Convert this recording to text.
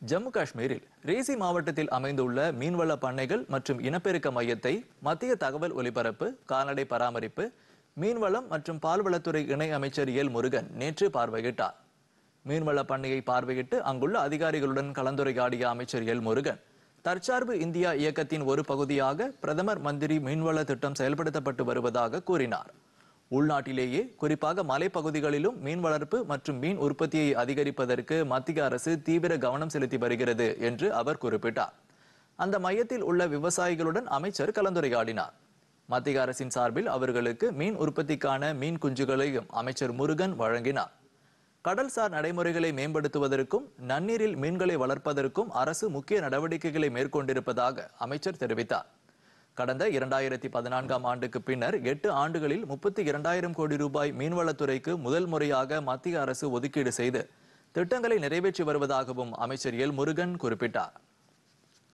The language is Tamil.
ஜம்மு காஷ்மீரில் ரேசி மாவட்டத்தில் அமைந்துள்ள மீன்வள பண்ணைகள் மற்றும் இனப்பெருக்க மையத்தை மத்திய தகவல் ஒலிபரப்பு கால்நடை பராமரிப்பு மீன்வளம் மற்றும் பால்வளத்துறை இணை அமைச்சர் எல் முருகன் நேற்று பார்வையிட்டார். மீன்வள பண்ணையை பார்வையிட்டு அங்குள்ள அதிகாரிகளுடன் கலந்துரையாடிய அமைச்சர் எல் முருகன் தற்சார்பு இந்தியா இயக்கத்தின் ஒரு பகுதியாக பிரதமர் மந்திரி மீன்வள திட்டம் செயல்படுத்தப்பட்டு வருவதாக கூறினார். உள்நாட்டிலேயே குறிப்பாக மலைப்பகுதிகளிலும் மீன் வளர்ப்பு மற்றும் மீன் உற்பத்தியை அதிகரிப்பதற்கு மத்திய அரசு தீவிர கவனம் செலுத்தி வருகிறது என்று அவர் குறிப்பிட்டார். அந்த மையத்தில் உள்ள விவசாயிகளுடன் அமைச்சர் கலந்துரையாடினார். மத்திய அரசின் சார்பில் அவர்களுக்கு மீன் உற்பத்திக்கான மீன் குஞ்சுகளையும் அமைச்சர் முருகன் வழங்கினார். கடல்சார் நடைமுறைகளை மேம்படுத்துவதற்கும் நன்னீரில் மீன்களை வளர்ப்பதற்கும் அரசு முக்கிய நடவடிக்கைகளை மேற்கொண்டிருப்பதாக அமைச்சர் தெரிவித்தார். கடந்த இரண்டாயிரத்தி பதினான்காம் ஆண்டுக்கு பின்னர் எட்டு ஆண்டுகளில் முப்பத்தி இரண்டாயிரம் கோடி ரூபாய் மீன்வளத்துறைக்கு முதல் முறையாக மத்திய அரசு ஒதுக்கீடு செய்து திட்டங்களை நிறைவேற்றி வருவதாகவும் அமைச்சர் எல் முருகன் குறிப்பிட்டார்.